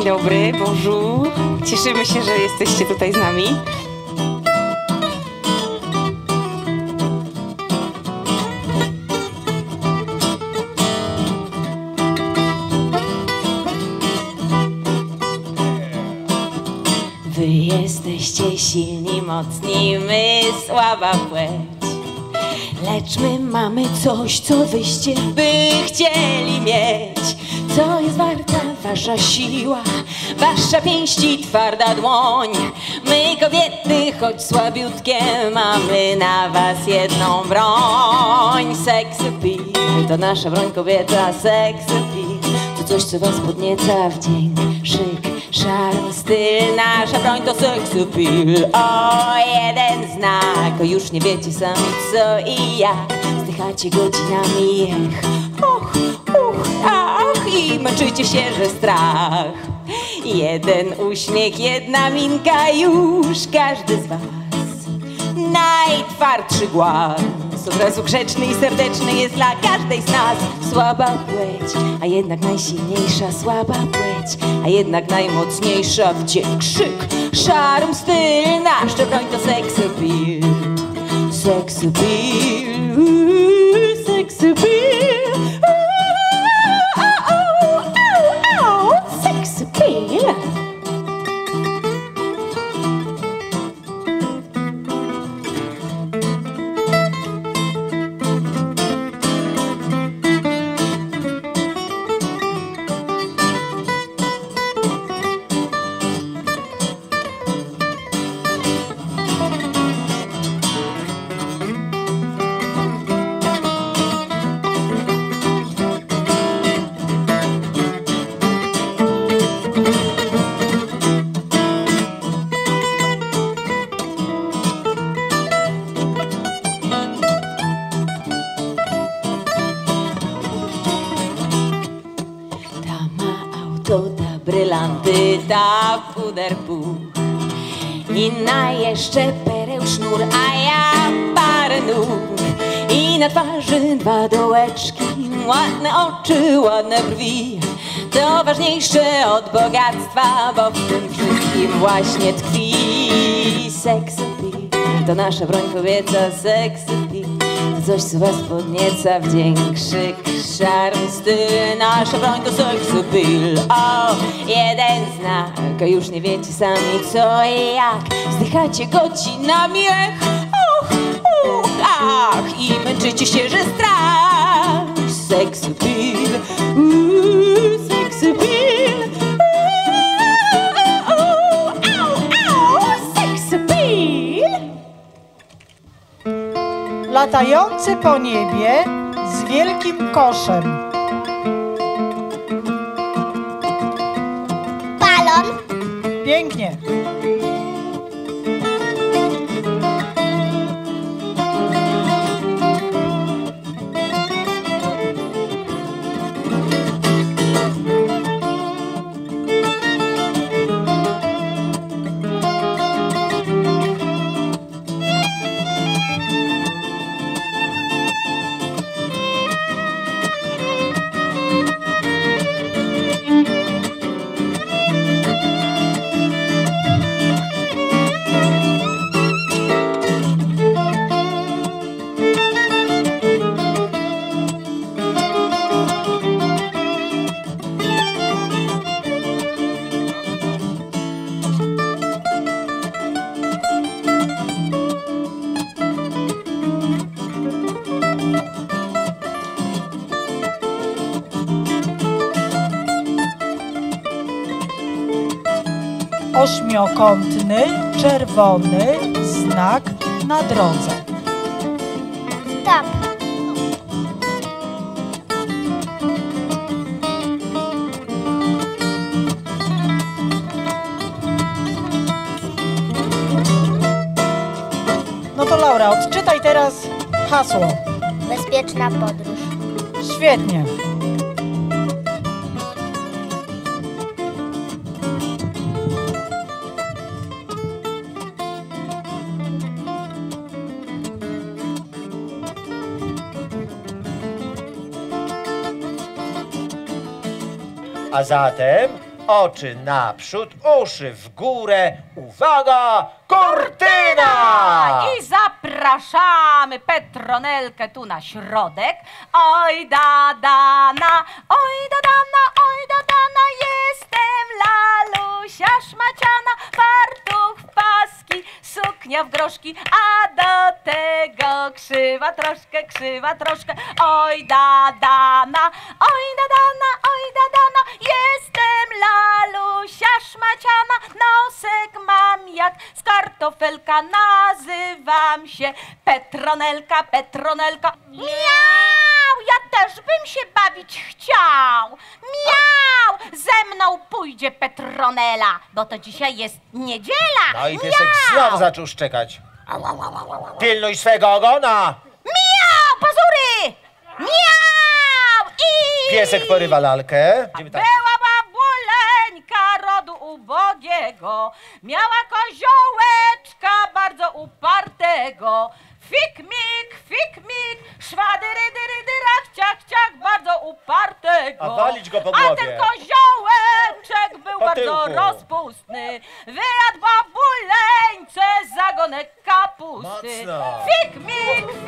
Dzień dobry, bonjour. Cieszymy się, że jesteście tutaj z nami. Wy jesteście silni, mocni, my słaba płeć. Lecz my mamy coś, co wyście by chcieli mieć. Co jest warta wasza siła, wasza pięść i twarda dłoń. My kobiety, choć słabiutkie, mamy na was jedną broń. Appeal, to nasza broń kobieta, appeal. To coś, co was podnieca w dzień, szyk, szarm, styl. Nasza broń to appeal. O, jeden znak, o już nie wiecie sami co i jak. Zdychacie godzinami, ech, och, uch, ach i męczycie się, że strach. Jeden uśmiech, jedna minka, już każdy z was najtwardszy głaz. Od razu grzeczny i serdeczny jest dla każdej z nas. Słaba płeć, a jednak najsilniejsza Słaba płeć, a jednak najmocniejsza Wdzięk, krzyk, szarm, styl Nasz. To sex appeal Sex appeal, brylanty, ta puder puch Inna jeszcze pereł sznur, a ja parę nóg. I na twarzy dwa dołeczki, ładne oczy, ładne brwi. To ważniejsze od bogactwa, bo w tym wszystkim właśnie tkwi appeal, to nasza broń kobieca, sex coś, co was podnieca w dzień krzyk, szarm, styl. Nasza broń to appeal O, jeden znak, a już nie wiecie sami co i jak. Zdychacie godzinami, ech, uch, uch, ach. I męczycie się, że strach. Sex appeal, uuu, sex appeal latający po niebie z wielkim koszem. Balon, Pięknie. Ośmiokątny, czerwony znak na drodze. stop. No to Laura, odczytaj teraz hasło. Bezpieczna podróż. Świetnie. A zatem Oczy naprzód, uszy w górę. Uwaga, kurtyna! I zapraszamy Petronelkę tu na środek. Oj da dana, oj da dana, suknia w groszki, a do tego krzywa troszkę, krzywa troszkę. Oj da dana, oj da dana, oj da dana, jestem lalusia szmaciana, nosek mam jak z kartofelka, nazywam się Petronelka, Petronelka. Miau, pójdzie Petronela, bo to dzisiaj jest niedziela. No i piesek Miau. znowu zaczął szczekać. Pilnuj swego ogona! Miau, pazury! Miau! I... Piesek porywa lalkę. Idziemy tak. Była babuleńka rodu ubogiego, miała koziołeczka bardzo upartego. Fik mik, fik mik, szwadyry dyry dyrach, ciach ciach, bardzo upartego. A walić go po A głowie bardzo rozpustny. Wyjadł babuleńce zagonek kapusty. Mocno. Fik, mik,